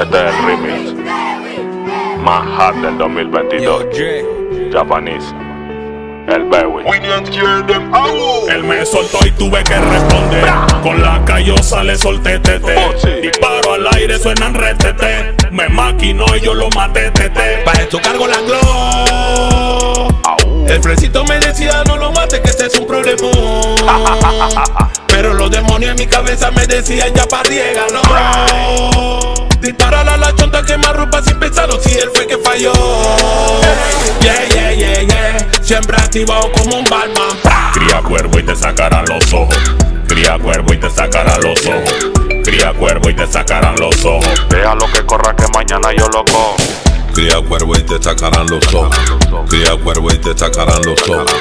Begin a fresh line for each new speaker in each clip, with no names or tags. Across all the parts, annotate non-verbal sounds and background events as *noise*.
Este es el remix más hot del 2022. Japanese. El Bewi.
Él me soltó y tuve que responder. Con la callosa le solté tete. Disparo al aire, suenan retete. Me maquinó y yo lo maté tete.
Para esto cargo la glow. El fresito me decía no lo mate que este es un problema. *laughs* Pero los demonios en mi cabeza me decían ya parriega, no. Siempre activado como un Batman.
Cría cuervo y te sacarán los ojos. Cría cuervo y te sacarán los ojos. Cría cuervo y te sacarán los ojos.
Déjalo que corra que mañana yo lo cojo.
Cría cuervo y te sacarán los ojos. Cría cuervo y te sacarán los ojos.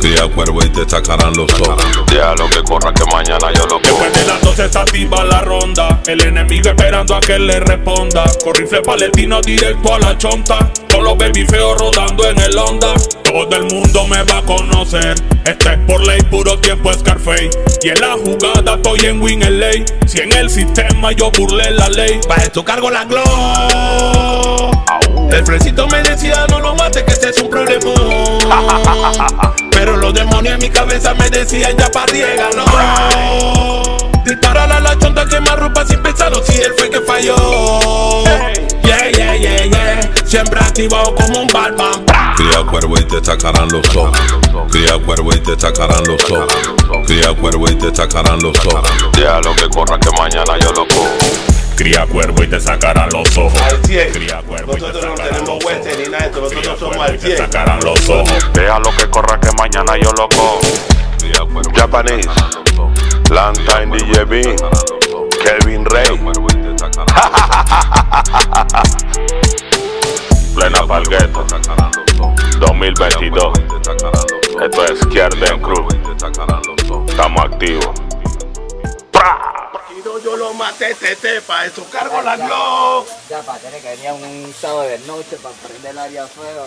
Cría cuervo y te sacarán los ojos.
Déjalo que corra que mañana yo lo cojo.
Después de las 12 está activa la ronda. El enemigo esperando a que le responda. Con rifle paletino directo a la chonta. Todos los baby feos rodando en el onda. Todo el mundo me va a conocer. Este es por ley, puro tiempo Scarface. Y en la jugada estoy en Win LA. Si en el sistema yo burlé la ley.
Para esto cargo la glow. El fresito me decía no lo mate que este es un problema. *laughs* Pero los demonios en mi cabeza me decían ya parriega, no. Dispara la chonta que más ropa sin pensarlo si él fue que falló. Yeah, yeah, yeah, yeah. Siempre activado como un Batman.
Cría cuervo y te sacarán los ojos. Cría cuervo y te sacarán los ojos. Cría cuervo y te sacarán los ojos.
Déjalo que corra que mañana yo lo cojo.
Cría cuervo y te sacarán los ojos.
Al 100.
Cría cuervo y te
Nosotros no
sacarán
tenemos
los
western ni nada de esto,
Cría
nosotros somos al
te
100.
sacarán los ojos.
Déjalo que corra que mañana yo lo cojo. Japanese. Long time DJ B. Kevin Rey. *laughs* Plena Palgueto.
Te sacarán los ojos.
2022.
Te sacarán los ojos.
Esto es Kierden
ojos.
Estamos activos.
Yo lo maté, tete, para eso cargo la glow.
Ya, para tener que venir un sábado de noche para prender el área fuego.